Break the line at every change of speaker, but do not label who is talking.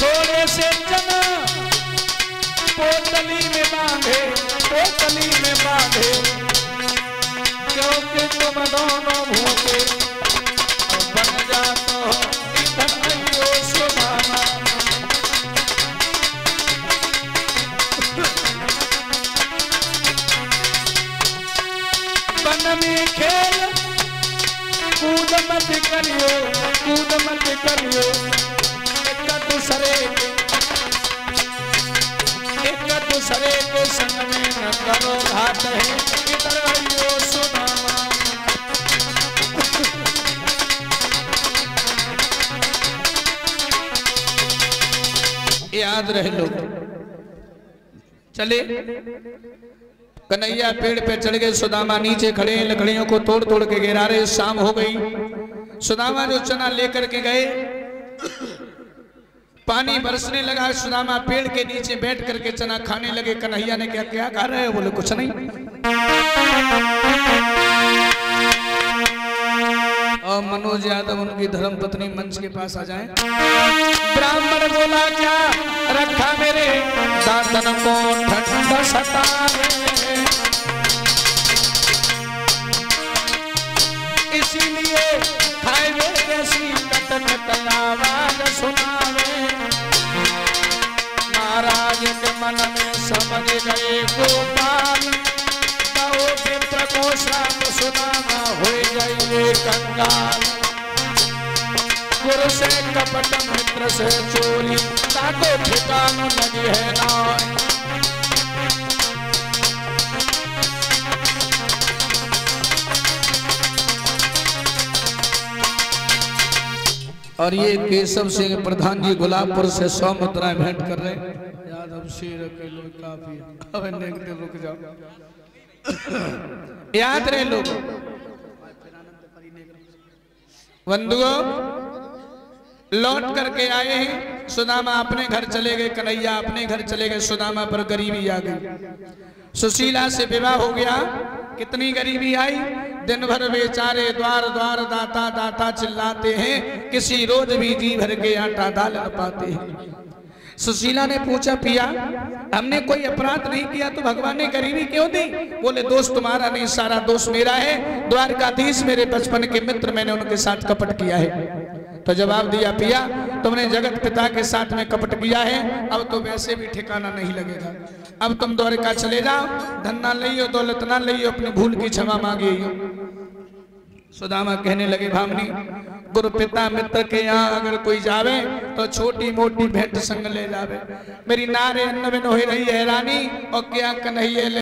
थोड़े से पोतली में पोतली में बांधे क्योंकि तुम दोनों वन में खेल। कूद मत करियो, कूद मत करियो। एक दूसरे एक दूसरे के संग में न करो घात है। इधर आइयो सुदामा याद रहे लोग चले। कन्हैया पेड़ पे चढ़ गए, सुदामा नीचे खड़े, लकड़ियों को तोड़ तोड़ के गिरा रहे शाम हो गई। सुदामा जो चना लेकर के गए, पानी बरसने लगा, सुदामा पेड़ के नीचे बैठ करके चना खाने लगे। कन्हैया ने क्या क्या खा रहे हैं? बोले, कुछ नहीं। मनोज यादव उनकी धर्म पत्नी मंच के पास आ जाए? ब्राह्मण बोला, क्या रखा मेरे? को इसीलिए खाए के मन में समझ गए गोपाल। सुनाना हो जाइए कंगाल। गुरु से कपट मित्र से चोरी ताको ठिकानो लगी है नाय और ये केशव सिंह प्रधान जी गुलाबपुर से सौ मुद्राएँ भेंट कर रहे हैं। यादव शेर के लोग काफ़ी अब नेगेटिव रुक जाओ। याद रहे लोग। बंधुओं लौट करके आए हैं। सुदामा अपने घर चले गए, कन्हैया अपने घर चले गए, सुदामा पर गरीबी आ गई। सुशीला से विवाह हो गया। कितनी गरीबी आई? दिन भर बेचारे द्वार द्वार दाता दाता चिल्लाते हैं, किसी रोज भी जी भर के आटा दाल न पाते हैं। सुशीला ने पूछा, पिया, हमने कोई अपराध नहीं किया तो भगवान ने गरीबी क्यों दी? बोले, दोस्त तुम्हारा नहीं, सारा दोष मेरा है। द्वारकाधीश मेरे बचपन के मित्र मैंने उनके साथ कपट किया है। तो जवाब दिया, पिया, तुमने जगत पिता के साथ में कपट किया है, अब तो वैसे भी ठिकाना नहीं लगेगा। अब तुम द्वारका चले जाओ धन ना लियो दौलत ना लियो अपनी भूल की क्षमा मांगियो। सुदामा कहने लगे, भामनी, गुरु पिता मित्र के यहाँ अगर कोई जावे तो छोटी मोटी भेंट संग ले जावे मेरी नारे अन्न में हो रही है, रानी, और क्या कन्हैया